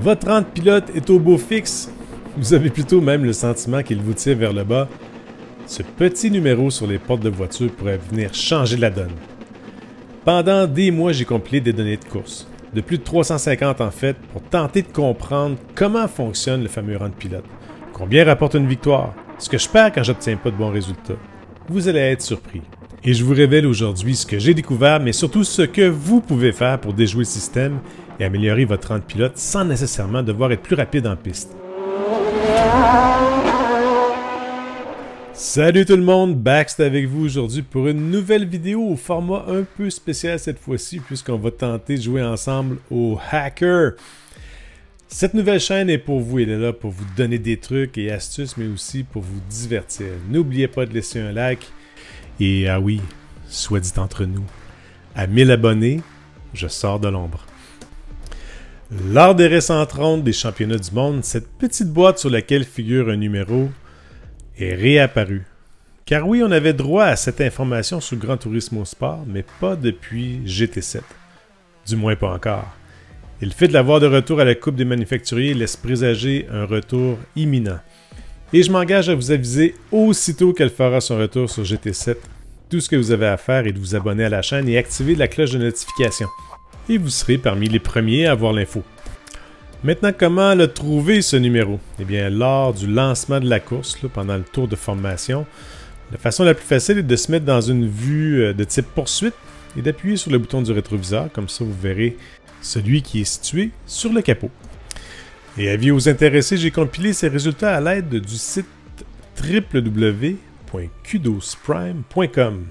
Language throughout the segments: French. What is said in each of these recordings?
Votre rente pilote est au beau fixe. Vous avez plutôt même le sentiment qu'il vous tire vers le bas. Ce petit numéro sur les portes de voiture pourrait venir changer la donne. Pendant des mois, j'ai compilé des données de course, de plus de 350 en fait, pour tenter de comprendre comment fonctionne le fameux rang de pilote. Combien rapporte une victoire? Ce que je perds quand j'obtiens pas de bons résultats. Vous allez être surpris. Et je vous révèle aujourd'hui ce que j'ai découvert, mais surtout ce que vous pouvez faire pour déjouer le système et améliorer votre rang de pilote sans nécessairement devoir être plus rapide en piste. Salut tout le monde, Baxt avec vous aujourd'hui pour une nouvelle vidéo au format un peu spécial cette fois-ci puisqu'on va tenter de jouer ensemble au Hacker. Cette nouvelle chaîne est pour vous, elle est là pour vous donner des trucs et astuces mais aussi pour vous divertir. N'oubliez pas de laisser un like et ah oui, soit dit entre nous, à 1000 abonnés, je sors de l'ombre. Lors des récentes rondes des championnats du monde, cette petite boîte sur laquelle figure un numéro est réapparue. Car oui, on avait droit à cette information sur Grand Turismo Sport, mais pas depuis GT7. Du moins pas encore. Et le fait de l'avoir de retour à la Coupe des manufacturiers laisse présager un retour imminent. Et je m'engage à vous aviser aussitôt qu'elle fera son retour sur GT7. Tout ce que vous avez à faire est de vous abonner à la chaîne et activer la cloche de notification. Et vous serez parmi les premiers à avoir l'info. Maintenant, comment le trouver ce numéro? Eh bien, lors du lancement de la course, pendant le tour de formation, la façon la plus facile est de se mettre dans une vue euh, de type poursuite et d'appuyer sur le bouton du rétroviseur, comme ça vous verrez celui qui est situé sur le capot. Et avis aux intéressés, j'ai compilé ces résultats à l'aide du site www.kudosprime.com.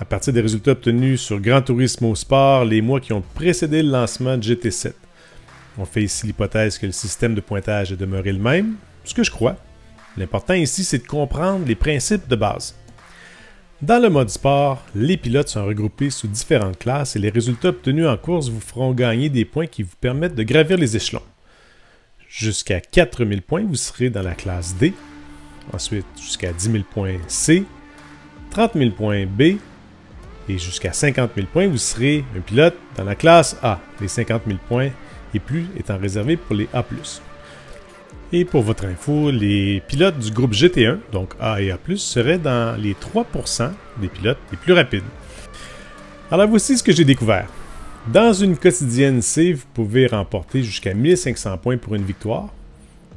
À partir des résultats obtenus sur Gran Turismo Sport les mois qui ont précédé le lancement de GT7. On fait ici l'hypothèse que le système de pointage est demeuré le même, ce que je crois. L'important ici, c'est de comprendre les principes de base. Dans le mode sport, les pilotes sont regroupés sous différentes classes et les résultats obtenus en course vous feront gagner des points qui vous permettent de gravir les échelons. Jusqu'à 4000 points, vous serez dans la classe D. Ensuite, jusqu'à 10 000 points C, 30 000 points B, et jusqu'à 50 000 points, vous serez un pilote dans la classe A. Les 50 000 points et plus étant réservés pour les A+. Et pour votre info, les pilotes du groupe GT1, donc A et A+, seraient dans les 3% des pilotes les plus rapides. Alors voici ce que j'ai découvert. Dans une quotidienne C, vous pouvez remporter jusqu'à 1500 points pour une victoire,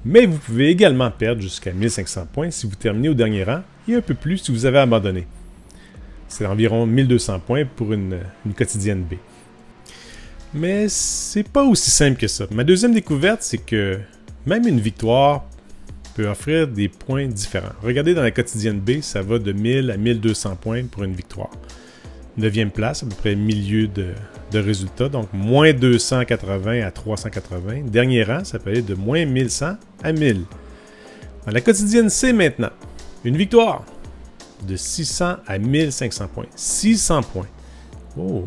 mais vous pouvez également perdre jusqu'à 1500 points si vous terminez au dernier rang et un peu plus si vous avez abandonné. C'est environ 1200 points pour une, quotidienne B. Mais c'est pas aussi simple que ça. Ma deuxième découverte, c'est que même une victoire peut offrir des points différents. Regardez dans la quotidienne B, ça va de 1000 à 1200 points pour une victoire. Neuvième place, à peu près milieu de, de résultats, donc moins 280 à 380. Dernier rang, ça peut aller de moins 1100 à 1000. Dans la quotidienne C maintenant, une victoire de 600 à 1500 points. 600 points. Oh.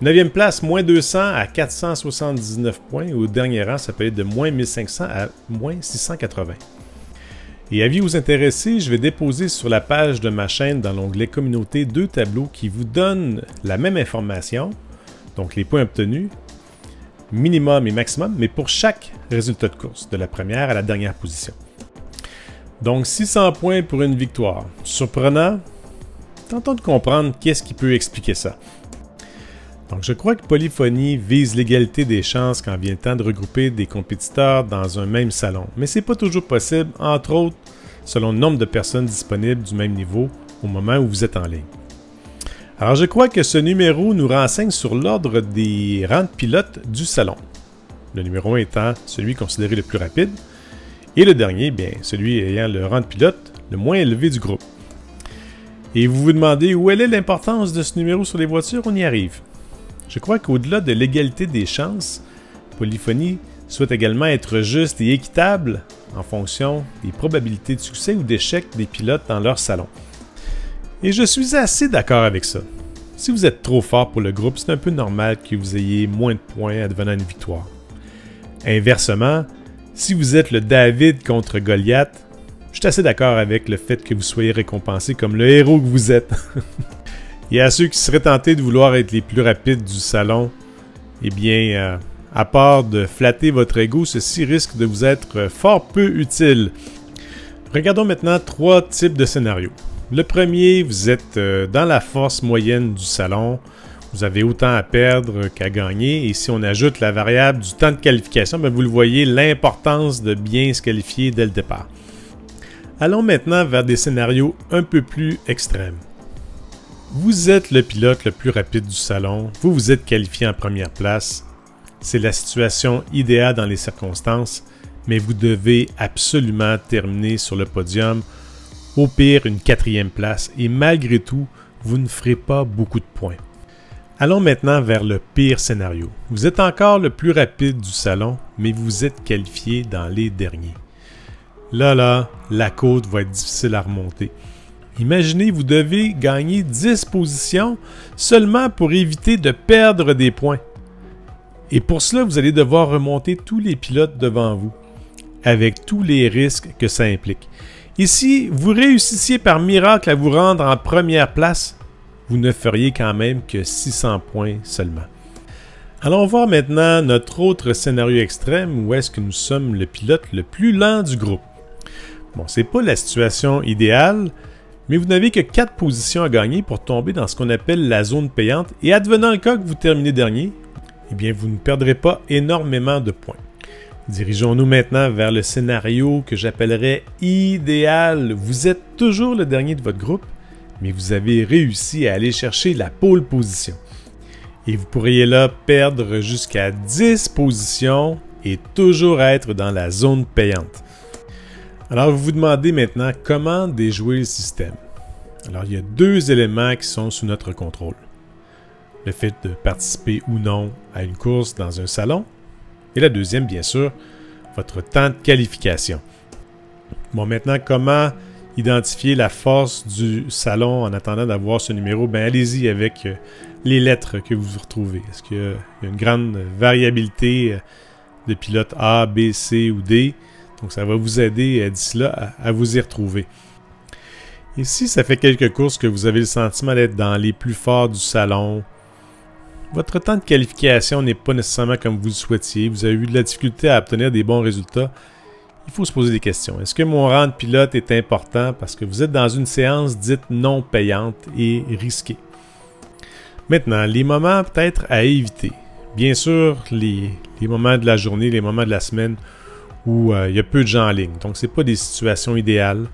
Neuvième place, moins 200 à 479 points. Au dernier rang, ça peut aller de moins 1500 à moins 680. Et avis aux intéressés, je vais déposer sur la page de ma chaîne dans l'onglet Communauté deux tableaux qui vous donnent la même information, donc les points obtenus, minimum et maximum, mais pour chaque résultat de course, de la première à la dernière position. Donc 600 points pour une victoire. Surprenant? Tentons de comprendre qu'est-ce qui peut expliquer ça. Donc je crois que Polyphonie vise l'égalité des chances quand vient le temps de regrouper des compétiteurs dans un même salon, mais c'est pas toujours possible, entre autres selon le nombre de personnes disponibles du même niveau au moment où vous êtes en ligne. Alors je crois que ce numéro nous renseigne sur l'ordre des rangs de pilotes du salon. Le numéro 1 étant celui considéré le plus rapide, et le dernier, bien, celui ayant le rang de pilote le moins élevé du groupe. Et vous vous demandez où est l'importance de ce numéro sur les voitures, on y arrive. Je crois qu'au-delà de l'égalité des chances, Polyphonie souhaite également être juste et équitable en fonction des probabilités de succès ou d'échec des pilotes dans leur salon. Et je suis assez d'accord avec ça. Si vous êtes trop fort pour le groupe, c'est un peu normal que vous ayez moins de points advenant une victoire. Inversement, si vous êtes le David contre Goliath, je suis assez d'accord avec le fait que vous soyez récompensé comme le héros que vous êtes. Et à ceux qui seraient tentés de vouloir être les plus rapides du salon, eh bien, euh, À part de flatter votre ego, ceci risque de vous être fort peu utile. Regardons maintenant trois types de scénarios. Le premier, vous êtes euh, dans la force moyenne du salon. Vous avez autant à perdre qu'à gagner. Et si on ajoute la variable du temps de qualification, ben, vous le voyez, l'importance de bien se qualifier dès le départ. Allons maintenant vers des scénarios un peu plus extrêmes. Vous êtes le pilote le plus rapide du salon, vous vous êtes qualifié en première place. C'est la situation idéale dans les circonstances, mais vous devez absolument terminer sur le podium, au pire une quatrième place, et malgré tout, vous ne ferez pas beaucoup de points. Allons maintenant vers le pire scénario. Vous êtes encore le plus rapide du salon, mais vous êtes qualifié dans les derniers. Là, là, la côte va être difficile à remonter. Imaginez, vous devez gagner 10 positions seulement pour éviter de perdre des points. Et pour cela, vous allez devoir remonter tous les pilotes devant vous, avec tous les risques que ça implique. Et si vous réussissiez par miracle à vous rendre en première place, vous ne feriez quand même que 600 points seulement. Allons voir maintenant notre autre scénario extrême où est-ce que nous sommes le pilote le plus lent du groupe. Bon, c'est pas la situation idéale, mais vous n'avez que 4 positions à gagner pour tomber dans ce qu'on appelle la zone payante et advenant le cas que vous terminez dernier, eh bien vous ne perdrez pas énormément de points. Dirigeons-nous maintenant vers le scénario que j'appellerais idéal. Vous êtes toujours le dernier de votre groupe, mais vous avez réussi à aller chercher la pole position. Et vous pourriez là perdre jusqu'à 10 positions et toujours être dans la zone payante. Alors, vous vous demandez maintenant comment déjouer le système. Alors, il y a deux éléments qui sont sous notre contrôle. Le fait de participer ou non à une course dans un salon. Et la deuxième, bien sûr, votre temps de qualification. Bon, maintenant, comment identifier la force du salon en attendant d'avoir ce numéro? Ben, allez-y avec euh, les lettres que vous retrouvez. Est-ce qu'il y a une grande variabilité euh, de pilotes A, B, C ou D? Donc ça va vous aider euh, d'ici là à, vous y retrouver. Et si ça fait quelques courses que vous avez le sentiment d'être dans les plus forts du salon, votre temps de qualification n'est pas nécessairement comme vous le souhaitiez, vous avez eu de la difficulté à obtenir des bons résultats, il faut se poser des questions. Est-ce que mon rang de pilote est important parce que vous êtes dans une séance dite non payante et risquée? Maintenant, les moments peut-être à éviter. Bien sûr, les, moments de la journée, les moments de la semaine où euh, il y a peu de gens en ligne. Donc, ce pas des situations idéales.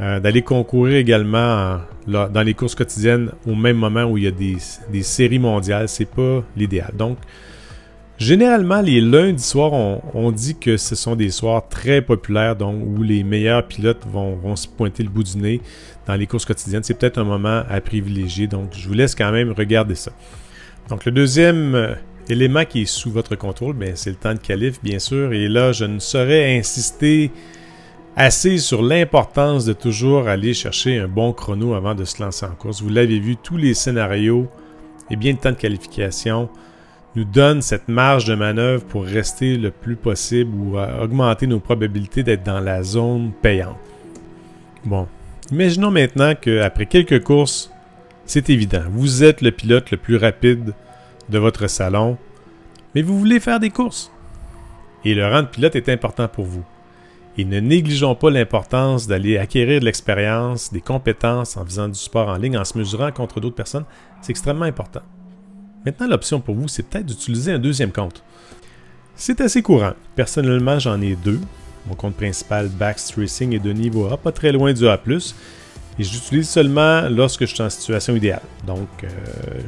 Euh, d'aller concourir également dans les courses quotidiennes au même moment où il y a des, séries mondiales, c'est pas l'idéal. Donc, généralement, les lundis soirs, on, dit que ce sont des soirs très populaires, donc où les meilleurs pilotes vont, vont se pointer le bout du nez dans les courses quotidiennes. C'est peut-être un moment à privilégier, donc je vous laisse quand même regarder ça. Donc, le deuxième euh, L'élément qui est sous votre contrôle, ben, c'est le temps de qualif, bien sûr. Et là, je ne saurais insister assez sur l'importance de toujours aller chercher un bon chrono avant de se lancer en course. Vous l'avez vu, tous les scénarios et bien le temps de qualification nous donnent cette marge de manœuvre pour rester le plus possible ou augmenter nos probabilités d'être dans la zone payante. Bon, imaginons maintenant qu'après quelques courses, c'est évident, vous êtes le pilote le plus rapide de votre salon, mais vous voulez faire des courses. Et le rang de pilote est important pour vous. Et ne négligeons pas l'importance d'aller acquérir de l'expérience, des compétences en faisant du sport en ligne, en se mesurant contre d'autres personnes. C'est extrêmement important. Maintenant, l'option pour vous, c'est peut-être d'utiliser un deuxième compte. C'est assez courant. Personnellement, j'en ai deux. Mon compte principal Bax Racing est de niveau A, pas très loin du A+, et j'utilise seulement lorsque je suis en situation idéale. Donc, euh,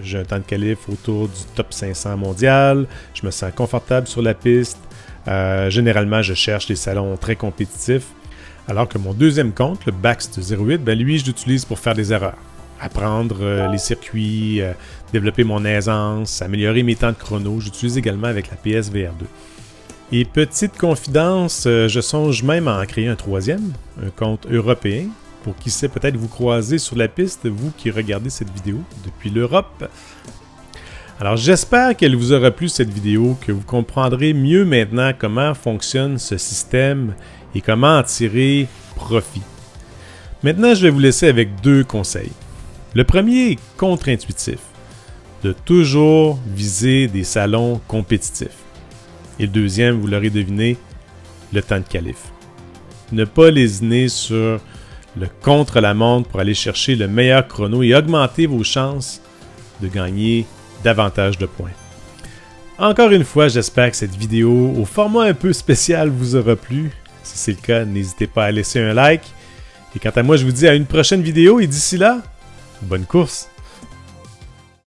j'ai un temps de qualif autour du top 500 mondial, je me sens confortable sur la piste. Euh, généralement, je cherche des salons très compétitifs. Alors que mon deuxième compte, le Bax de 08, ben lui, je l'utilise pour faire des erreurs. Apprendre euh, les circuits, développer mon aisance, améliorer mes temps de chrono. J'utilise également avec la PSVR 2. Et petite confidence, je songe même à en créer un troisième, un compte européen, pour qui sait peut-être vous croiser sur la piste, vous qui regardez cette vidéo depuis l'Europe. Alors j'espère qu'elle vous aura plu cette vidéo, que vous comprendrez mieux maintenant comment fonctionne ce système et comment en tirer profit. Maintenant, je vais vous laisser avec deux conseils. Le premier est contre-intuitif, de toujours viser des salons compétitifs. Et le deuxième, vous l'aurez deviné, le temps de qualif. Ne pas lésiner sur le contre-la-montre pour aller chercher le meilleur chrono et augmenter vos chances de gagner davantage de points. Encore une fois, j'espère que cette vidéo au format un peu spécial vous aura plu. Si c'est le cas, n'hésitez pas à laisser un like. Et quant à moi, je vous dis à une prochaine vidéo et d'ici là, bonne course!